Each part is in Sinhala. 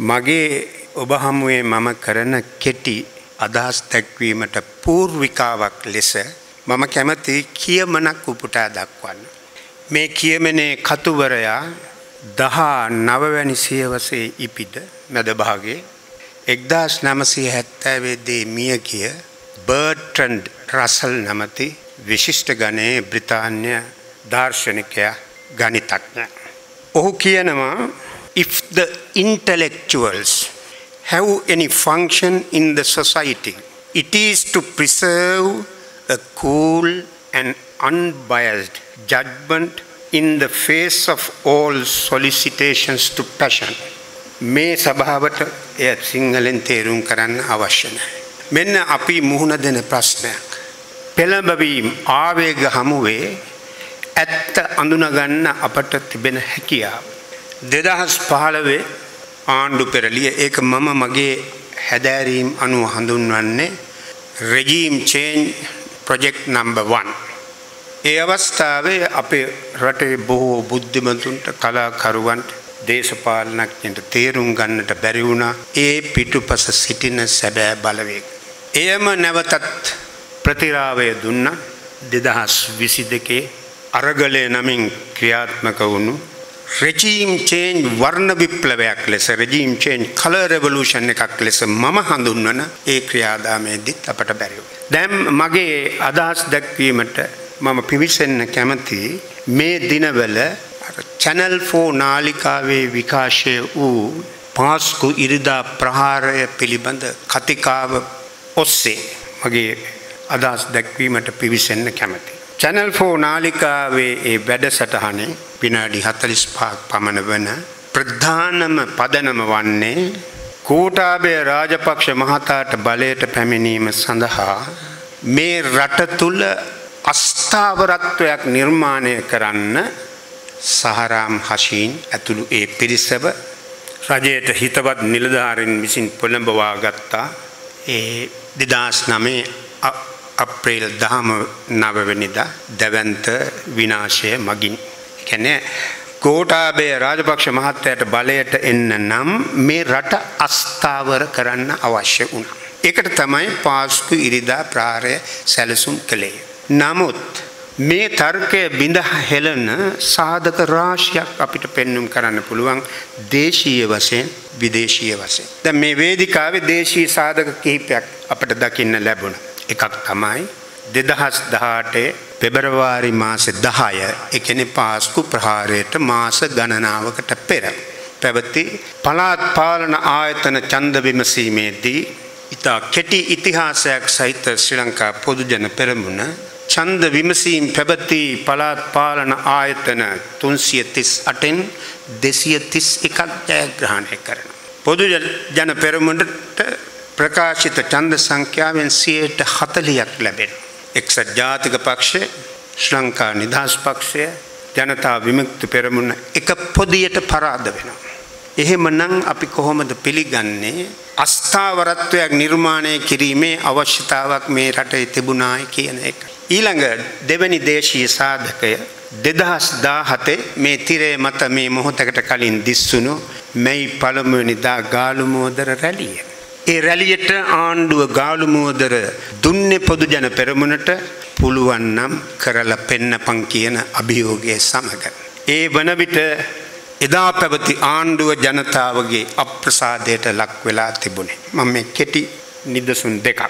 මගේ ඔබ හමුවේ මම කරන කෙටි අදහස් දැක්වීමට පූර්විකාවක් ලෙස මම කැමති කියමනක් උපුටා දක්වන්න. මේ කියමනේ කතුවරයා දහා නවවැනි සියවසේ ඉපිද මැදභාගේ එක්දස් නමසය හැත්තෑවේදේ මිය කිය බර්ටන්ඩ් රසල් නමති විශිෂ්ට ගණයේ බ්‍රතාන්‍ය දර්ශනිකයා ගනිතක්ඥ. ඔහු කියනවා if the intellectuals have any function in the society, it is to preserve a cool and unbiased judgment in the face of all solicitations to passion. මේ සභාවට එය සිංහලෙන් තේරුම් කරන්න අවශ්‍ය නැහැ. මෙන්න අපි මුහුණ දෙන ප්‍රශ්නයක්. පෙළඹවීම් ආවේග හමුවේ ඇත්ත අඳුනගන්න අපට තිබෙන හැකියාව. දෙදහස් පහළවේ ආණ්ඩු පෙරලිය ඒක මම මගේ හැදෑරීම් අනුව හඳුන්වන්නේ regime change project number one. ඒ අවස්ථාවේ අපේ රටේ බොහෝ බුද්ධිමතුන්ට කලාකරුවන්ට දේශපාලනඥට තේරුම් ගන්නට බැරි වුණා ඒ පිටුපස සිටින සැබෑ බලවේග. එයම නැවතත් ප්‍රතිරාවය දුන්න දෙදහස් විසි දෙකේ අරගලය නමින් ක්‍රියාත්මක වුණු රෙජීම් චේන්ජ් වර්ණ විප්ලවයක් ලෙස රෙජීම් චේන්ජ් කල රෙවලූෂන් එකක් ලෙස මම හඳුන්වන ඒ ක්‍රියාදාමයේදීත් අපට බැරිව. දැම් මගේ අදහස් දැක්වීමට මම පිවිසෙන්න කැමති මේ දිනවල චැනල් ෆෝ නාලිකාවේ විකාශය වූ පාස්කු ඉරිදා ප්‍රහාරය පිළිබඳ කතිකාව ඔස්සේ මගේ අදහස් දැක්වීමට පිවිසෙන්න කැමති. චැනල් ෆෝ නාලිකාවේ ඒ වැඩසටහනේ විනාඩි හතලිස් පාක් පමණ වන ප්‍රධානම පදනම වන්නේ කෝටාබේ රාජපක්ෂ මහතාට බලයට පැමිණීම සඳහා මේ රට තුළ අස්ථාවරත්වයක් නිර්මාණය කරන්න සහරාම් හශීන් ඇතුළු ඒ පිරිසව රජයට හිතවත් නිලධාරින් විසින් පොළඹවා ගත්තා ඒ දෙදස් නමේ අප්‍රේල් දහම නවවැනිදා දැවන්ත විනාශය මගින්. කැනෑ කෝටාබේ රාජපක්ෂ මහත්තයට බලයට එන්න නම් මේ රට අස්ථාවර කරන්න අවශ්‍ය වුණ. එකට තමයි පාස්කු ඉරිදා ප්‍රාරය සැලසුම් කළේ. නමුත් මේ තර්කය බිඳ හෙලන සාධක රාශියක් අපිට පෙන්නුම් කරන්න පුළුවන් දේශීය වශයෙන් විදේශීය වශයෙන්. දැන් මේ වේදිකාවේ දේශීය සාධක කිහිපයක් අපිට දකින්න ලැබුණ. එකක් තමයි දෙදහස් දහටේ පෙබරවාරි මාස දහය එකනෙ පාස්කු ප්‍රහාරයට මාස ගණනාවකට පෙර. පැවති පලාත් පාලන ආයතන චන්ද විමසීමේදී ඉතා කෙටි ඉතිහාසයක් සහිත ශ්‍රී ලංකා පොදුජන පෙරමුණ ඡන්ද විමසීම් පැවති පළාත් පාලන ආයතන 338න් 231ක් ජයග්‍රහණය කරනවා. පොදු ජන පෙරමුණට ප්‍රකාශිත ඡන්ද සංඛ්‍යාවෙන් 40ක් ලැබෙන. එක්සත් ජාතික පක්ෂය, ශ්‍රී ලංකා නිදහස් පක්ෂය, ජනතා විමුක්ති පෙරමුණ එක පොදියට පරාද වෙනවා. එහෙමනම් අපි කොහොමද පිළිගන්නේ අස්ථාවරත්වයක් නිර්මාණය කිරීමේ අවශ්‍යතාවක් මේ රටේ තිබුණායි කියන එක. ඊළඟ දෙවැනි දේශීය සාධකය දෙදහස් දාහතේ මේ තිරේ මත මේ මොහොතකට කලින් දිස්සුණු මෙයි පළමුවනිදා ගාලුමෝදර රැලිය. ඒ රැලියට ආණ්ඩුව ගාලුමෝදර දුන්නේ පොදු ජන පෙරමුණට පුළුවන් නම් කරලා පෙන්නපන් කියන අභියෝගය සමග. ඒ වන විට එදා පැවති ආණ්ඩුව ජනතාවගේ අප්‍රසාදයට ලක් වෙලා තිබුණේ. මම මේ කෙටි නිදසුන් දෙකක්.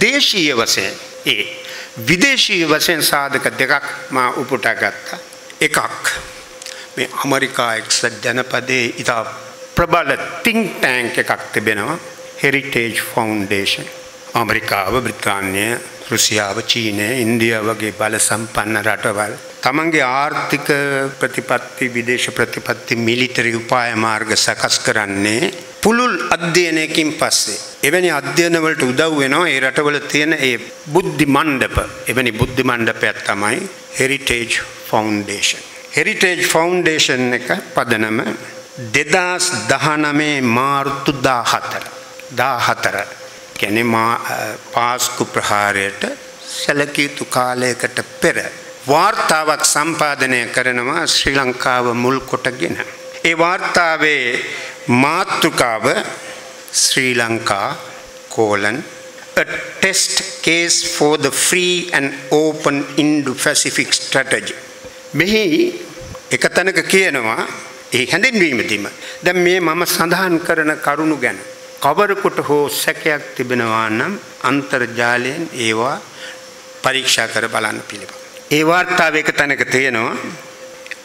දේශීය වශයෙන් ඒ විදේශී වශයෙන් සාධක දෙකක් මා උපුටා ගත්තා. එකක් මේ ඇමරිකා එක්සත් ජනපදයේ ඉතා ප්‍රබල think tank එකක් තිබෙනවා Heritage Foundation. ඇමරිකාව, බ්‍රිතාන්‍ය, රුසියාව, චීනය, ඉන්දියාව වගේ බල සම්පන්න රටවල්. තමන්ගේ ආර්ථික ප්‍රතිපත්ති විදේශ ප්‍රතිපත්ති මිලිටරි උපාය මාර්ග සකස් කරන්නේ පුළුල් අධ්‍යයනයකින් පස්සේ. එවැනි අධ්‍යයනවලට උදව් වෙනවා ඒ රටවල තියෙන ඒ බුද්ධි මණ්ඩප. එවැනි බුද්ධි මණ්ඩපයක් තමයි හෙරිටේජ් ෆවුන්ඩේෂන් හෙරිටේජ් ෆවුන්ඩේෂන් එක පදනම දෙදස් දහනමේ මාර්තු දාහතර. දාහතර ගැන පාස්කු ප්‍රහාරයට සැලකයුතු කාලයකට පෙර වාර්තාවක් සම්පාදනය කරනවා ශ්‍රී ලංකාව මුල් කොටගෙන. ඒ වාර්තාවේ මාතෘකාව ශ්‍රී ලංකා කෝලන් a test case for the free and open Indo-Pacific strategy. මෙහි එක තැනක කියනවා ඒ හැඳින්වීමදීම දැන් මේ මම සඳහන් කරන කරුණු ගැන කවරකට හෝ සැකයක් තිබෙනවා නම් අන්තර්ජාලයෙන් ඒවා පරීක්ෂා කර බලන්න පිළිබඳ. ඒ වාර්තාව එක තැනක තියෙනවා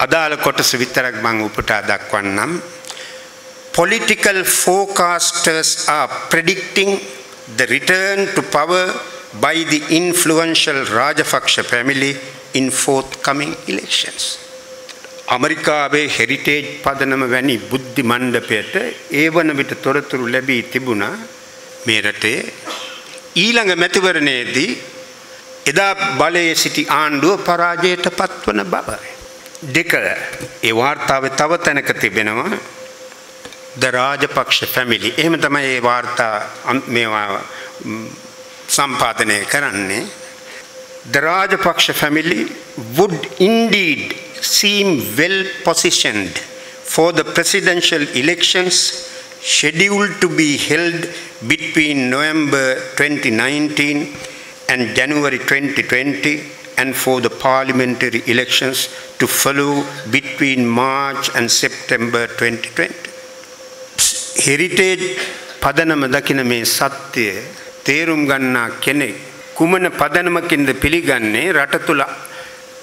අදාළ කොටස විතරක් මම උපුටා දක්වන්නම්. Political forecasters are predicting the return to power by the influential Rajapaksa family in forthcoming elections. අමරිකාවේ හෙරිටේජ් පදනම වැනි බුද්ධි මණ්ඩපයට ඒ වන විට තොරතුරු ලැබී තිබුණා මේ රටේ ඊළඟ මැතිවරණයේදී එදා බලයේ සිටි ආණ්ඩුව පරාජයට පත්වන බවයි. දෙක ඒ වාර්තාවේ තව තැනක තිබෙනවා ද රාජපක්ෂ ෆැමිලි. එහෙම තමයි ඒ වාර්තා මේවා සම්පාදනය කරන්නේ. The Rajapaksa family would indeed seem well positioned for the presidential elections scheduled to be held between November 2019 and January 2020 and for the parliamentary elections to follow between March and September 2020. Heritage පදනම දකින මේ සත්‍යය තේරුම් ගන්නා කෙනෙක් කුමන පදනමකින්ද පිළිගන්නේ රට තුළ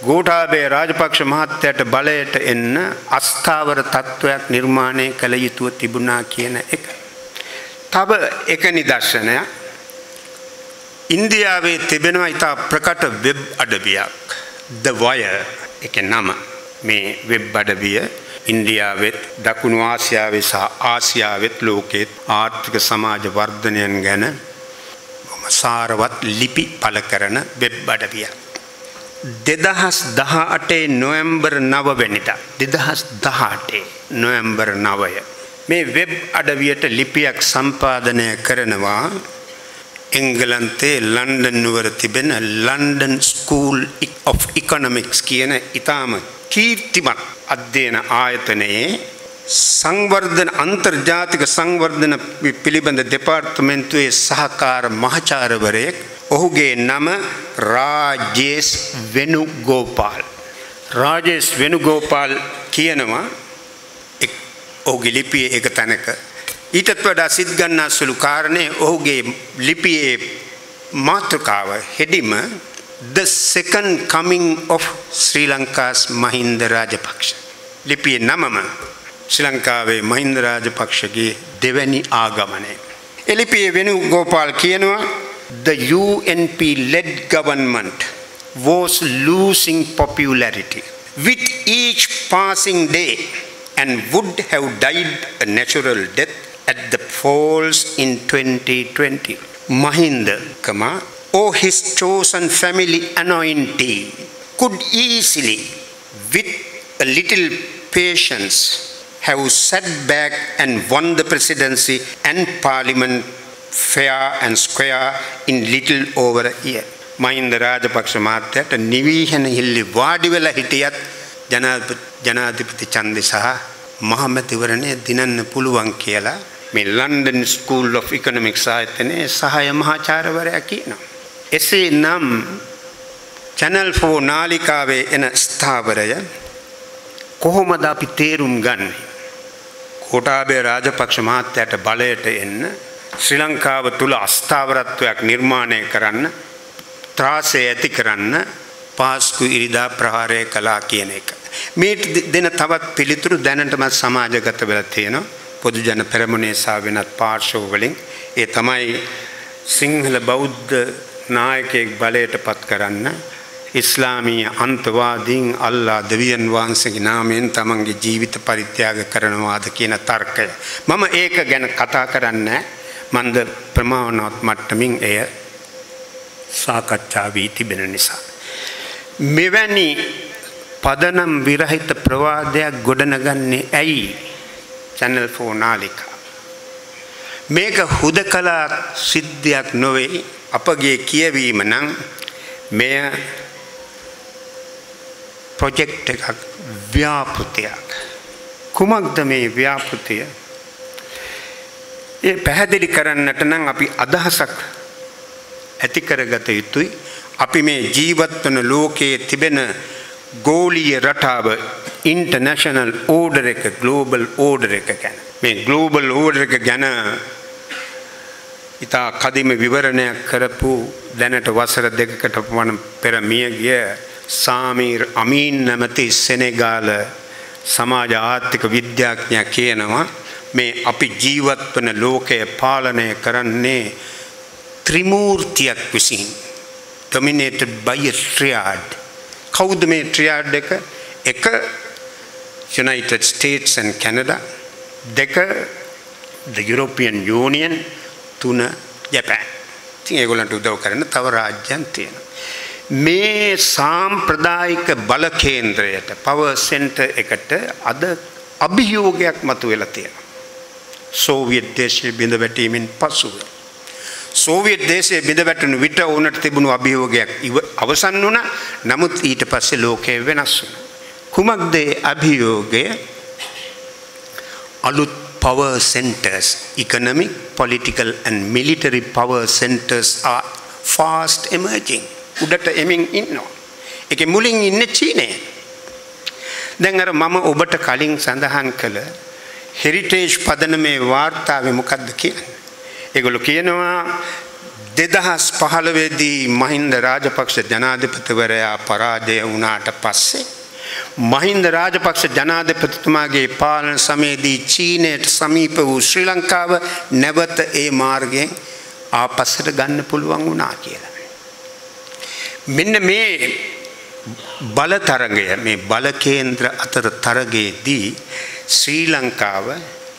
ගෝඨාභය රාජපක්ෂ මහත්තයට බලයට එන්න අස්ථාවර තත්ත්වයක් නිර්මාණය කළ යුතුව තිබුණා කියන එක. තව එක නිදර්ශනයක් ඉන්දියාවේ තිබෙනවා ඉතා ප්‍රකට වෙබ් අඩවියක් ද වය එක නම මේ වෙබ් අඩවිය ඉන්දියාවෙත් දකුණු ආසියාවේ සහ ආසියාවෙත් ලෝකෙත් ආර්ථික සමාජ වර්ධනයන් ගැන සාරවත් ලිපි පළ කරන වෙබ් අඩවියක්. දෙදහස් දහ අටේ නොවැම්බර් නවවැනිට දෙදහස් දහටේ නොවැම්බර් නවය. මේ වෙබ් අඩවියට ලිපියක් සම්පාදනය කරනවා එංගලන්තේ ලන්ඩන් නුවර තිබෙන ලන්ඩන් ස්කූල් of ඉකොනොමික්ස් කියන ඉතාම කීර්තිමත් අධ්‍යයන ආයතනයේ සංවර්ධන අන්තර්ජාතික සංවර්ධන පිළිබඳ දෙපාර්තමේන්තුවේ සහකාර මහාචාර්යවරයෙක් ඔහුගේ නම රාජේස් වෙනුගෝපාල්. රාජේස් වෙනුගෝපාල් කියනවා ඔහුගේ ලිපියේ එක තැනක. ඊටත් වඩා සිත් ගන්නා සුළු කාරණේ ඔහුගේ ලිපියේ මාතෘකාව හෙඩිම the second coming of Sri Lanka's Mahinda Rajapaksa. ලිපියේ නමම ශ්‍රී ලංකාවේ මහින්ද රාජපක්ෂගේ දෙවැනි ආගමනය. එලිපියේ වෙනු ගෝපාල් කියනවා the UNP led government was losing popularity with each passing day and would have died a natural death at the polls in 2020. Mahinda, or his chosen family anointee could easily, with a little patience, have sat back and won the presidency and parliament fair and square in little over a year. Mahinda Rajapaksa මාත්‍යයට නිවීහෙන හිල්ලි වාඩි වෙලා හිටියත් ජනාධිපති ඡන්දය සහ මහමැතිවරණය දිනන්න පුළුවන් කියලා මේ ලන්ඩන් ස්කූල් of ඉකොනොමික්ස් ආයතනයේ සහාය මහාචාර්යවරයා කියනවා. එසේ නම් චැනල් 4 නාලිකාවේ එන ස්ථාවරය කොහොමද අපි තේරුම් ගන්නේ? කොටාබේ රාජපක්ෂ මහත්තයට බලයට එන්න ශ්‍රී ලංකාව තුළ අස්ථාවරත්වයක් නිර්මාණය කරන්න ත්‍රාසය ඇති කරන්න පාස්කු ඉරිදා ප්‍රහාරය කලා කියන එක. මේ දෙන තවත් පිළිතුරු දැනටමත් සමාජගත වෙලා තියෙනවා පොදු ජන පෙරමුණේ සා වෙනත් පාර්ශවවලින් ඒ තමයි සිංහල බෞද්ධ නායකයෙක් බලයට පත් කරන්න ඉස්ලාමීය අන්තවාදීන් අල්ලා දෙවියන් වහන්සේගේ නාමයෙන් තමන්ගේ ජීවිත පරිත්‍යාග කරනවාද කියන තර්කය. මම ඒක ගැන කතා කරන්නේ මන්ද ප්‍රමාණවත් මට්ටමින් එය සාකච්ඡා වී තිබෙන නිසා. මෙවැනි පදනම් විරහිත ප්‍රවාදයක් ගොඩනගන්නේ ඇයි චැනල් 4 නාලිකා. මේක හුදකලා සිද්ධියක් නොවේ අපගේ කියවීම නම් මෙය ප්‍රොජෙක්ට් එකක් ව්‍යාපෘතියක් කුමක්ද මේ ව්‍යාපෘතිය ඒ පැහැදිලි කරන්නට නම් අපි අදහසක් ඇති කරගත යුතුයි. අපි මේ ජීවත් වන ලෝකයේ තිබෙන ගෝලීය රටාව ඉන්ටර්නැෂනල් ඕඩර් එක ග්ලෝබල් ඕඩර් එක ගැන. මේ ග්ලෝබල් ඕඩර් එක ගැන ඉතා කදිම විවරණයක් කරපු දැනට වසර දෙකකට පමණ පෙර මිය ගිය සාමීර් අමීන් නැමති සෙනෙගාල සමාජ ආර්ථික විද්‍යාඥයා කියනවා මේ අපි ජීවත් වන ලෝකය පාලනය කරන්නේ ත්‍රිමූර්තියක් විසින්. Dominated by a triad. කවුද මේ triad එක? එක United States and Canada දෙක the European Union තුන ජැපෑන් ඉතින් ඒගොල්ලන්ට උදව් කරන තව රාජ්‍යයන් තියෙනවා. මේ සාම්ප්‍රදායික බල කේන්ද්‍රයට පවර් සෙන්ටර් එකට අද අභියෝගයක් මතුවෙලා තියෙනවා. සෝවියට් දේශය බිඳ වැටීමෙන් පසුව සෝවියට් දේශය බිඳ වැටුණු විට ඕනට තිබුණු අභියෝගයක් අවසන් වුණා නමුත් ඊට පස්සේ ලෝකය වෙනස් වුණා කුමක්ද අභියෝගය අලුත් power centers, economic, political and military power centers are fast emerging. උඩට එමින් ඉන්නවා. ඒකේ මුලින් ඉන්නේ චීනය. දැන් අර මම ඔබට කලින් සඳහන් කළ හෙරිටේජ් පදනමේ වාර්තාවේ මොකද්ද කියන්නේ? ඒගොල්ලෝ කියනවා 2015 දී මහින්ද රාජපක්ෂ ජනාධිපතිවරයා පරාජය වුණාට පස්සේ මහින්ද රාජපක්ෂ ජනාධිපතිතුමාගේ පාලන සමයේදී චීනයට සමීප වූ ශ්‍රී ලංකාව නැවත ඒ මාර්ගයෙන් ආපස්සට ගන්න පුළුවන් වුණා කියලා. මෙන්න මේ බල තරගය මේ බල කේන්ද්‍ර අතර තරගයේදී ශ්‍රී ලංකාව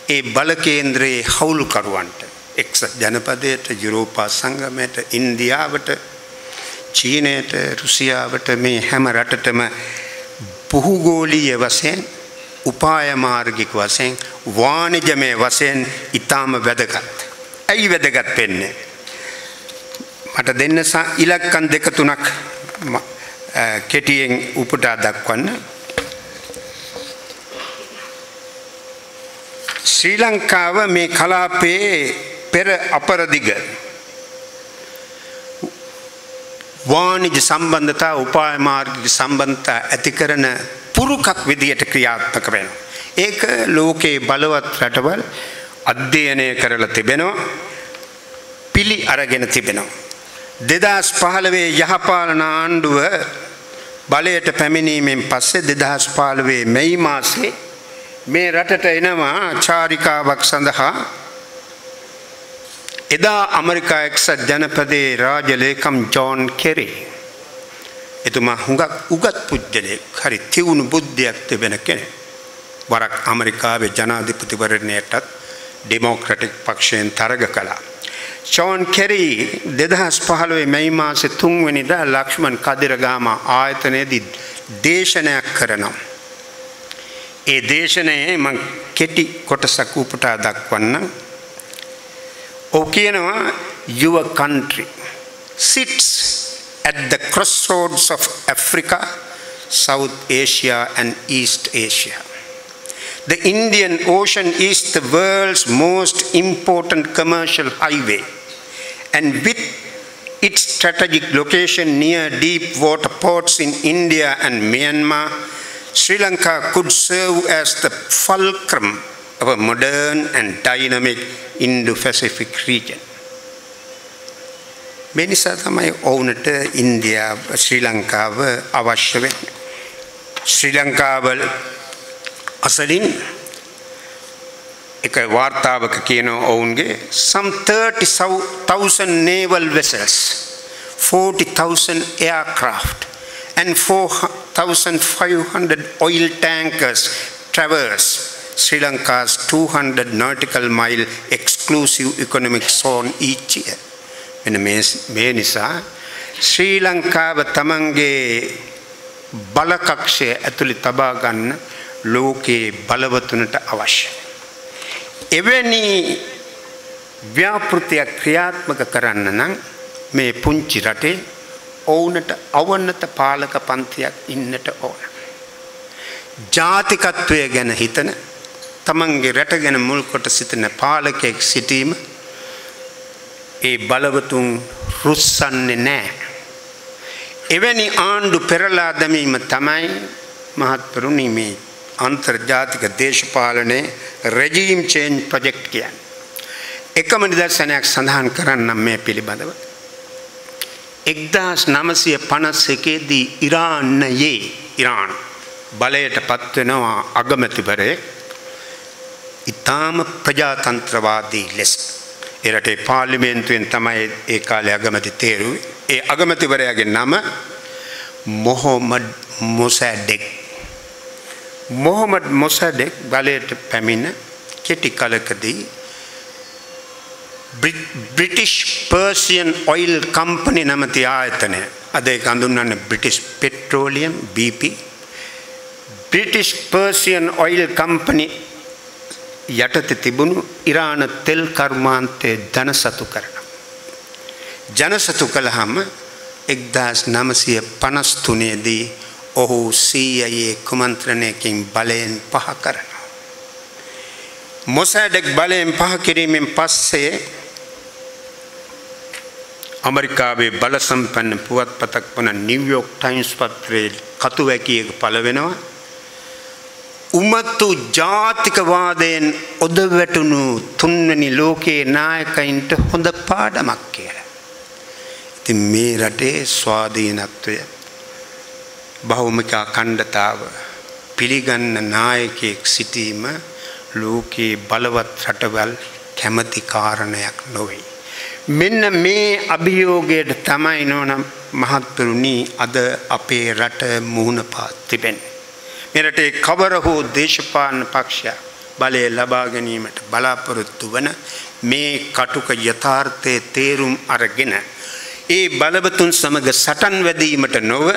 ඒ බල කේන්ද්‍රයේ හවුල්කරුවන්ට එක්සත් ජනපදයට යුරෝපා සංගමයට ඉන්දියාවට චීනයට රුසියාවට මේ හැම රටටම පුහුගෝලීය වශයෙන් උපාය මාර්ගික වශයෙන් වාණිජමය වශයෙන් ඊටාම වැදගත්. ඇයි වැදගත් වෙන්නේ? මට දෙන්න ඉලක්කම් දෙක තුනක් කෙටියෙන් උපුටා දක්වන්න. ශ්‍රී ලංකාව මේ කලාපයේ පෙර අපරදිග වාණිජ සම්බන්ධතා උපාය මාර්ගික සම්බන්ධතා ඇති කරන පුරුකක් විදියට ක්‍රියාත්මක වෙනවා. ඒක ලෝකේ බලවත් රටවල් අධ්‍යයනය කරලා තිබෙනවා. පිළි අරගෙන තිබෙනවා. 2015 යහපාලන ආණ්ඩුව බලයට පැමිණීමෙන් පස්සේ 2015 මැයි මාසේ මේ රටට එනවා චාරිකාවක් සඳහා එදා අමරිකා එක්සත් ජනපදයේ රාජලේකම් ජෝන් කෙරි. එතුමා හුඟක් උගත් පුද්ගලයෙක් හරි තිවුණු බුද්ධියක් තිබෙන කෙනෙක්. වරක් අමරිකාවේ ජනාධිපතිවරණයටත් ඩෙමෝක්‍රටික් පක්ෂයෙන් තරග කළා. චෝන් කෙරි දෙදහස් පහළුවේ මැයි මාසෙ තුන්වැනිදා ලක්ෂ්මන් කදිරගාම ආයතනයේදී දේශනයක් කරනවා. ඒ දේශනයේ මං කෙටි කොටසක් උපුටා දක්වන්නම්. ඔහු කියනවා your country sits at the crossroads of Africa, South Asia and East Asia. The Indian Ocean is the world's most important commercial highway and with its strategic location near deep water ports in India and Myanmar, Sri Lanka could serve as the fulcrum of a modern and dynamic Indo-Pacific region. මේ නිසා තමයි ඔවුනට ඉන්දියාව ශ්‍රී ලංකාව අවශ්‍ය වෙන්නේ. ශ්‍රී ලංකාව අසලින් එක වාර්තාවක කියන ඔවුන්ගේ some 30,000 naval vessels 40,000 aircraft and 4,500 oil tankers traverse Sri Lanka's 200 nautical mile exclusive economic zone each year. මෙන්න මේ මේ නිසා ශ්‍රී ලංකාව තමන්ගේ බලකක්ෂය ඇතුළේ තබා ගන්න ලෝකයේ බලවතුනට අවශ්‍යයි. එවැනි ව්‍යාපෘතියක් ක්‍රියාත්මක කරන්න නම් මේ පුංචි රටේ ඔවුනට අවනත පාලක පන්තියක් ඉන්නට ඕන. ජාතිකත්වය ගැන හිතන තමන්ගේ රට ගැන මුල් කොට සිටින පාලකයෙක් සිටීම ඒ බලවතුන් රුස්සන්නේ නෑ. එවැනි ආණ්ඩු පෙරලා දැමීම තමයි මහත්වරුණි මේ අන්තර්ජාතික දේශපාලනයේ රෙජීම් චේන්ජ් ප්‍රොජෙක්ට් කියන්නේ. එකම නිදර්ශනයක් සඳහන් කරන්නම් මේ පිළිබඳව. එක්දස් නමසය පනස් එකේදී ඉරාන්නයේ ඉරාන් බලයට පත්වෙනවා අගමැතිවරයෙක් ඉතාම ප්‍රජාතන්ත්‍රවාදී ලෙස්. එරටේ පාර්ලිමේන්තුවෙන් තමයි ඒ කාලය අගමැති තේරුවේ. ඒ අගමැතිවරයාගේ නම මොහොමඩ් මොසැඩෙක්. මොහොමඩ් මොසැඩෙක් බලයට පැමිණ කෙටි කලකදී බ්‍රිටිෂ් පර්සියන් ඔයිල් කම්පනි නමති ආයතනය අද ඒක හඳුන්වන්නේ British Petroleum BP British Persian oil company යටතේ තිබුණු ඉරාන තෙල් කර්මාන්තය ජනසතු කරන. ජනසතු කළහම එක්දස් නමසය පනස් තුනේදී ඔහු සීයයේ කුමන්ත්‍රණයකින් බලයෙන් පහ කරන. මොසෑඩෙක් බලයෙන් පහ කිරීමෙන් පස්සේ අමරිකාවේ බලසම්පන්න පුවත්පතක් වන නිව්යෝක් ටයිම්ස් පත්‍රයේ කතුවැකියක පළවෙනවා උමතු ජාතිකවාදයෙන් ඔදවැටුණු තුන්වැනි ලෝකයේ නායකයින්ට හොඳ පාඩමක් කියලා. ඉතින් මේ රටේ ස්වාධීනත්වය බහුමිකා කණ්ඩතාව පිළිගන්න නායකයෙක් සිටීම ලෝකයේ බලවත් රටවල් කැමති කාරණයක් නොවෙයි. මෙන්න මේ අභියෝගයට තමයි නොනම් මහත්තුරුණී අද අපේ රට මුහුණ පාත් තිබෙන. මෙරටේ කවර හෝ දේශපාලන පක්ෂයක් බලය ලබා ගැනීමට බලාපොරොත්තු වන මේ කටුක යථාර්ථය තේරුම් අරගෙන ඒ බලවතුන් සමග සටන් වැදීමට නොව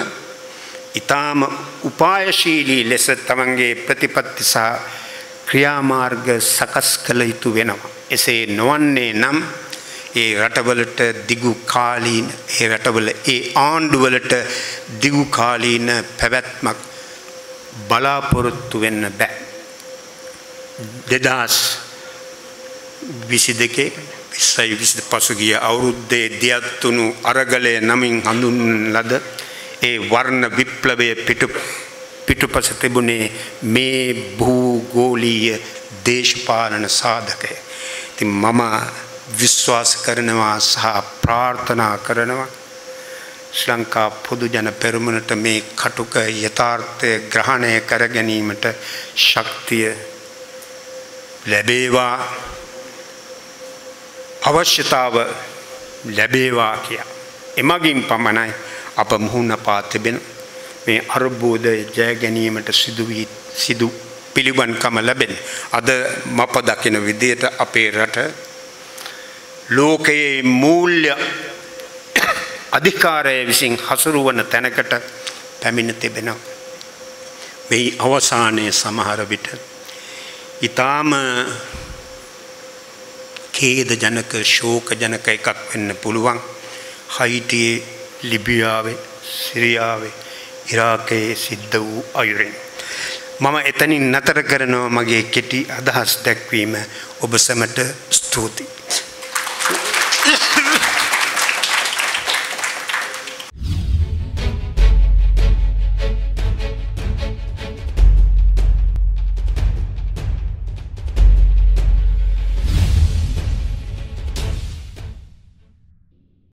ඊටාම උපායශීලී ලෙස තමන්ගේ ප්‍රතිපත්ති සහ ක්‍රියාමාර්ග සකස් කළ යුතු වෙනවා. එසේ නොවන්නේ නම් ඒ රටවලට දිගු කාලීන ඒ රටවල ඒ ආණ්ඩුවලට දිගු කාලීන පැවැත්මක් බලාපොරොත්තු වෙන්න බෑ. දෙදස් විසි දෙකේ විස්සයි විසිද පසුගිය අවුරුද්දේ දියත්තුුණු අරගලය නමින් හඳුන් ලද ඒ වර්ණ විප්ලවය පිටු පිටුපස තිබුණේ මේ භූගෝලීය දේශපාලන සාධකය. ඉතින් මම විශ්වාස කරනවා සහ ප්‍රාර්ථනා කරනවා ශ්‍රී ලංකා පොදු ජන පෙරමුණට මේ කටුක යථාර්ථය ග්‍රහණය කර ගැනීමට ශක්තිය ලැබේවා අවශ්‍යතාව ලැබේවා කිය. එමගින් පමණයි අප මුහුණ පා තිබෙන මේ අර්බෝධ ජය ගැනීමට සිදුවී සිදු පිළිබන්කම ලැබෙන. අද මප දකින විදියට අපේ රට ලෝකයේ මූල්‍ය අධිකාරය විසින් හසුරුවන තැනකට පැමිණ තිබෙනවා. වෙයි අවසානයේ සමහර විට ඊටාම ඛේද ජනක ශෝක ජනක එකක් වෙන්න පුළුවන්. හයිටියේ ලිබියාවේ සිරියාවේ ඉරාකයේ සිද්ධ වූ අයුරින් මම එතනින් නතර කරනවා මගේ කෙටි අදහස් දැක්වීම ඔබ සැමට ස්තුතියි